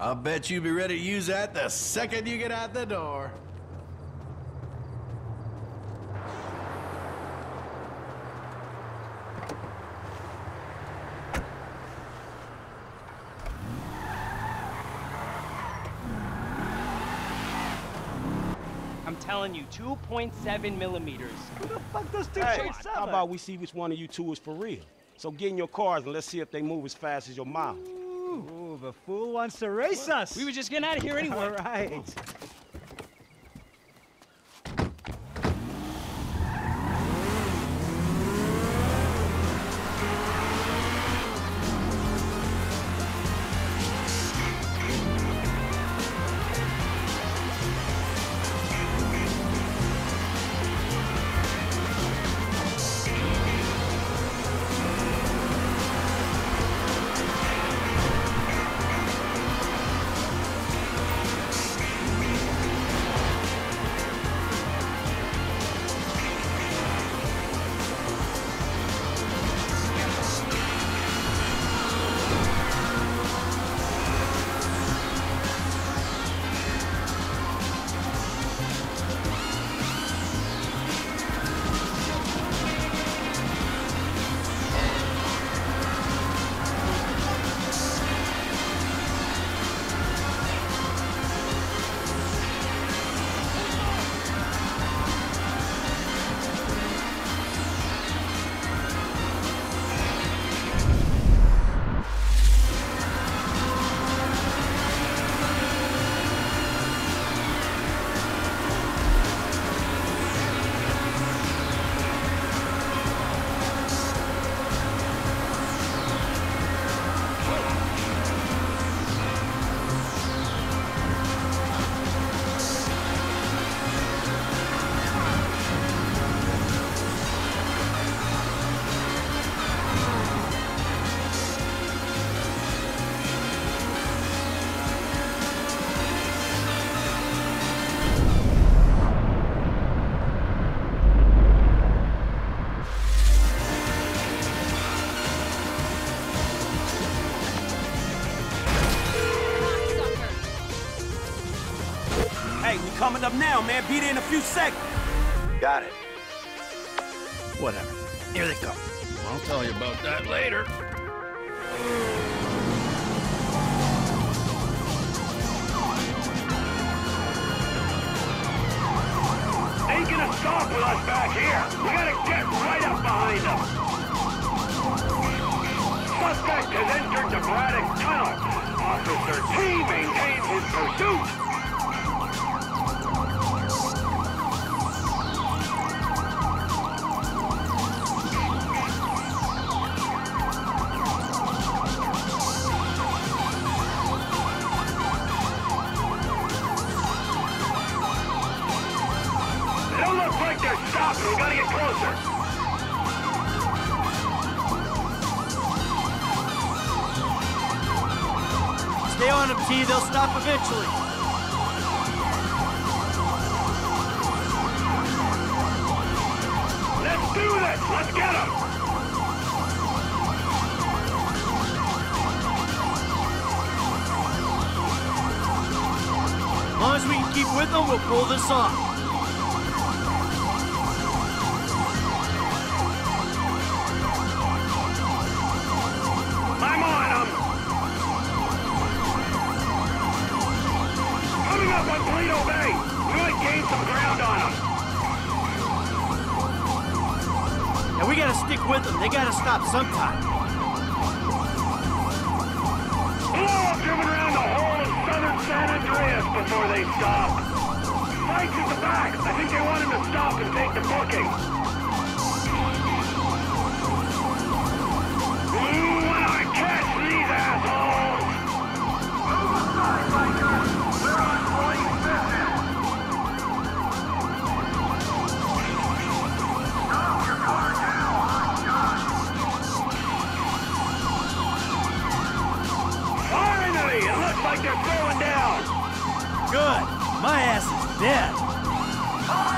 I'll bet you'll be ready to use that the second you get out the door. I'm telling you, 2.7 millimeters. Who the fuck does Hey, how about we see which one of you two is for real? So get in your cars and let's see if they move as fast as your mouth. Ooh, the fool wants to race us. We were just getting out of here anyway. All right. Now, man. Be there in a few seconds. Got it. Whatever. Here they come. I'll tell you about that later. Ain't gonna stop with us back here. We gotta get right up behind them. Suspect has entered the Braddock Tunnel. Officer T maintains his pursuit. They don't look like they're stopping. We gotta get closer. Stay on them, T. They'll stop eventually. Let's do this. Let's get them. As long as we can keep with them, we'll pull this off. Before they stop. Mike's at the back. I think they want him to stop and take the booking. My ass is dead.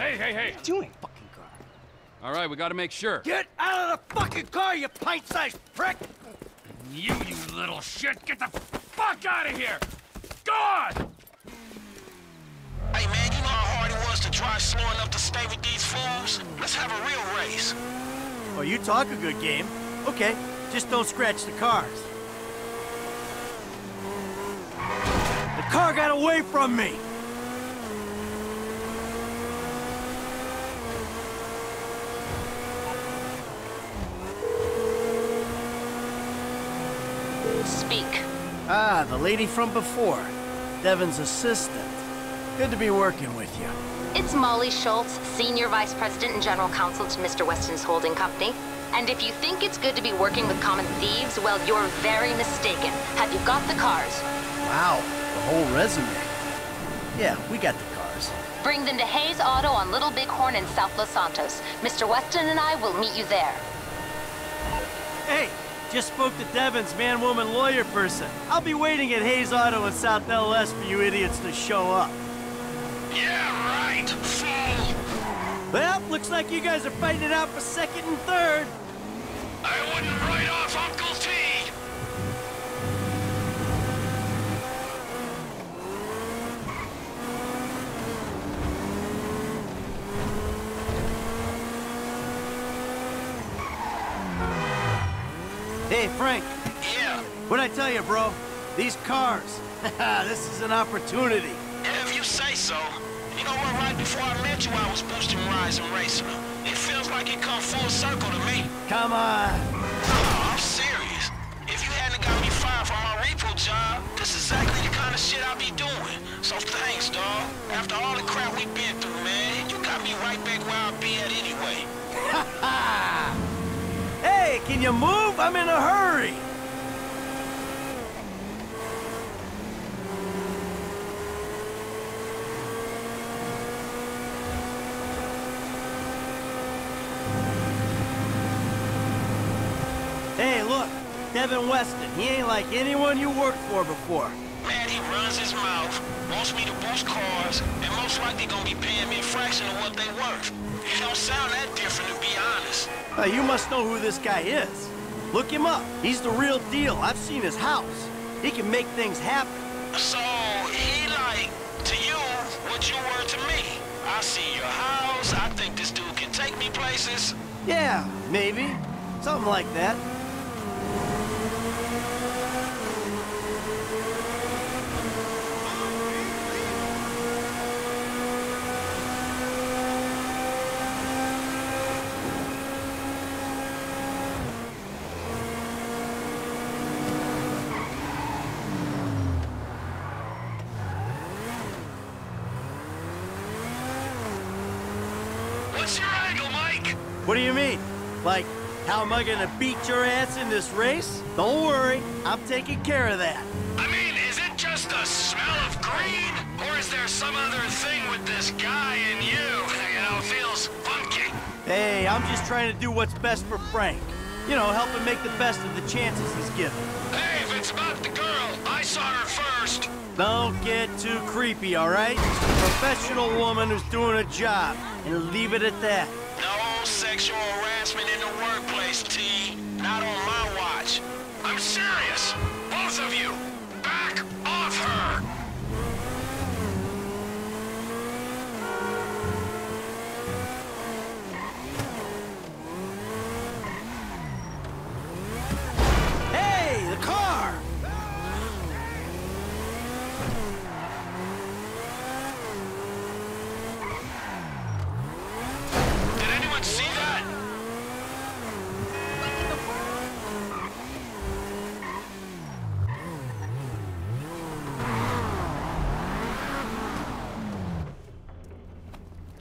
Hey! Hey, hey, hey. Doing? Fucking car? All right, we gotta make sure. Get out of the fucking car, you pint-sized prick! You, you little shit, get the fuck out of here! God! Hey man, you know how hard it was to drive slow enough to stay with these fools? Let's have a real race. Oh, you talk a good game. Okay, just don't scratch the cars. The car got away from me! Ah, the lady from before. Devin's assistant. Good to be working with you. It's Molly Schultz, Senior Vice President and General Counsel to Mr. Weston's holding company. And if you think it's good to be working with common thieves, well, you're very mistaken. Have you got the cars? Wow, the whole resume. Yeah, we got the cars. Bring them to Hayes Auto on Little Bighorn in South Los Santos. Mr. Weston and I will meet you there. Hey, just spoke to Devin's man-woman lawyer person. I'll be waiting at Hayes Auto in South LS for you idiots to show up. Yeah, right, fool. Well, looks like you guys are fighting it out for second and third. Hey, Frank, Yeah, what'd I tell you, bro? these cars. this is an opportunity. Yeah, if you say so. You know what, right before I met you, I was boosting rides and racing them. It feels like it come full circle to me. Come on. No, I'm serious. If you hadn't got me fired from my repo job, this is exactly the kind of shit I'd be doing. So thanks, dawg. After all the crap we been through, man, you got me right back where I be at anyway. Hey, can you move? I'm in a hurry. Hey, look, Devin Weston. He ain't like anyone you worked for before. Man, he runs his mouth, wants me to boost cars, and most likely gonna be paying me a fraction of what they worth. He don't sound that different, to be honest. Uh, you must know who this guy is. Look him up. He's the real deal. I've seen his house. He can make things happen. So, he like, to you, what you were to me. I see your house, I think this dude can take me places. Yeah, maybe. Something like that. What's your angle, Mike? What do you mean? Like, how am I gonna beat your ass in this race? Don't worry, I'm taking care of that. I mean, is it just a smell of green? Or is there some other thing with this guy and you? You know, feels funky. Hey, I'm just trying to do what's best for Frank. You know, help him make the best of the chances he's given. Hey, if it's about the girl, I saw her first. Don't get too creepy, all right? Professional woman who's doing a job, and leave it at that. Sexual harassment in the workplace, T. Not on my watch. I'm serious. Both of you.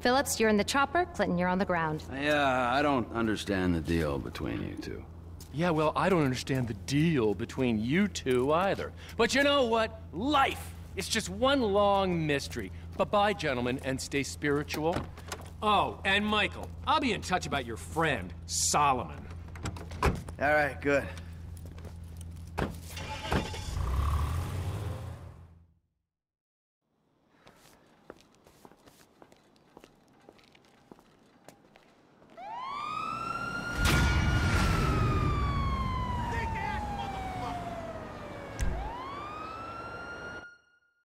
Phillips, you're in the chopper, Clinton, you're on the ground. Yeah, I don't understand the deal between you two. Yeah, well, I don't understand the deal between you two either. But you know what? Life is just one long mystery. Bye-bye, gentlemen, and stay spiritual. Oh, and Michael, I'll be in touch about your friend, Solomon. All right, good.